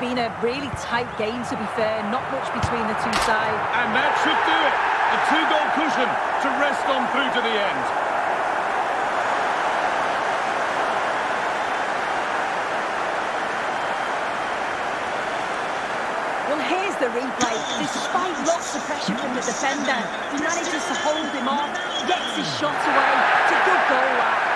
Been a really tight game, to be fair. Not much between the two sides. And that should do it. A two-goal cushion to rest on through to the end. Well, here's the replay. Despite lots of pressure from the defender, he manages to hold him off, gets his shot away. It's a good goal, that.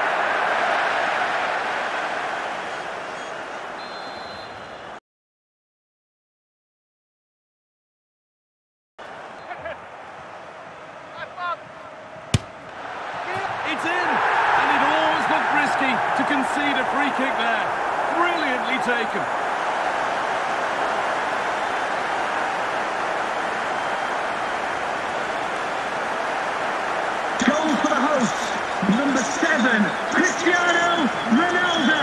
It's in! And it always looked risky to concede a free kick there. Brilliantly taken. Goal for the hosts. Number seven, Cristiano Ronaldo.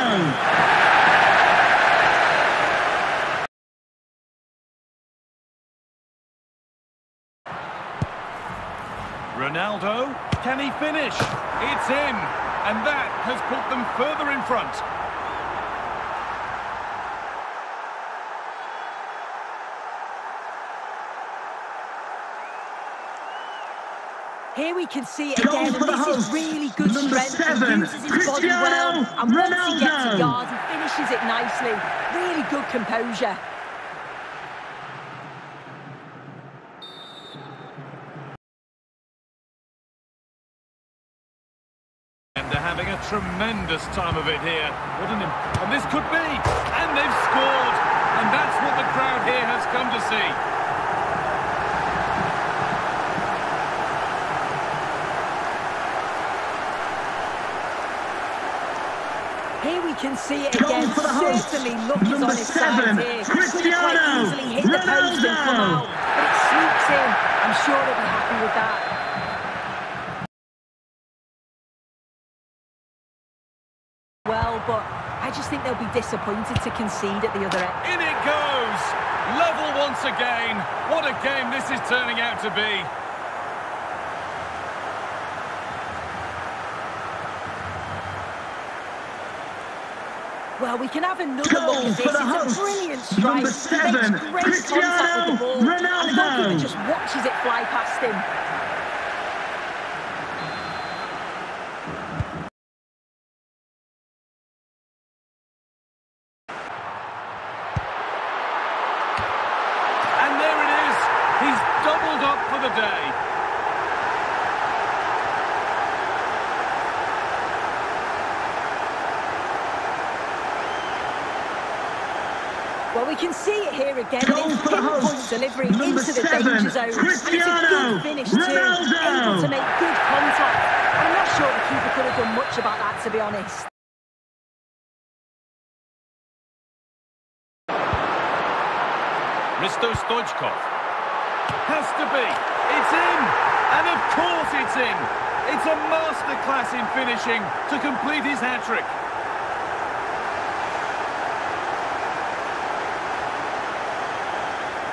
Ronaldo, can he finish? It's in, and that has put them further in front. Here we can see it again, for and the this is really good Number strength. seven, he uses his body well, Cristiano and once he gets Ronaldo. a yard, he finishes it nicely. Really good composure. And they're having a tremendous time of it here. What an and this could be, and they've scored, and that's what the crowd here has come to see. Here we can see it again. for the hosts. Certainly luck is Number on his seven, side here. Could have quite Cristiano easily hit the post and come Ronaldo. it sweeps in. I'm sure he'll be happy with that. But I just think they'll be disappointed to concede at the other end. In it goes! Level once again. What a game this is turning out to be. Well, we can have another Goal look at this. It's hosts. a brilliant strike. Number He seven, makes great contact with the ball. Cristiano And the goalkeeper just watches it fly past him. And there it is. He's doubled up for the day. Well, we can see it here again. Goal it's for the pinpoint delivery Number into the seven, danger zone. and it's a Cristiano good finish too. Ronaldo. Able to make good contact. I'm not sure the keeper could have done much about that, to be honest. Hristo Stoichkov. Has to be. It's in. And of course it's in. It's a masterclass in finishing to complete his hat-trick.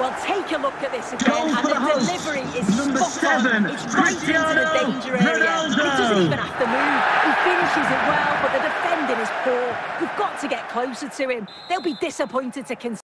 Well, take a look at this Goal again, and the the delivery is Number spot on. seven, It's right into the danger area. Ronaldo. He doesn't even have to move. He finishes it well, but the defending is poor. You've got to get closer to him. They'll be disappointed to concede.